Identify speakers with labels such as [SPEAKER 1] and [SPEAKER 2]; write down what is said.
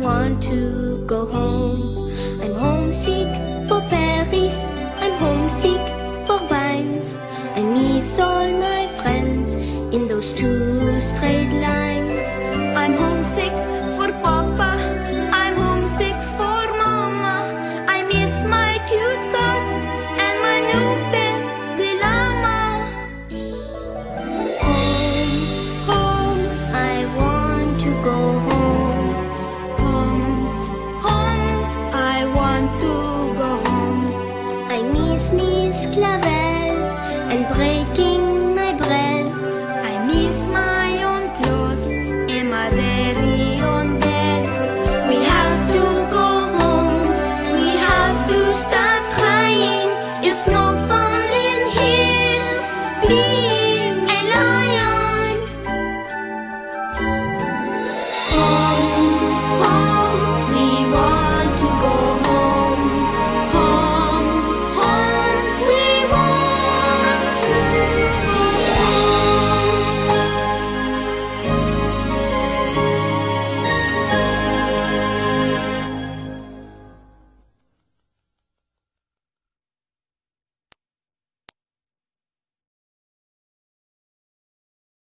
[SPEAKER 1] want to go home. I'm homesick for Paris, I'm homesick for wines. I miss all my friends in those two ein mies, mies Klavel, ein Breaking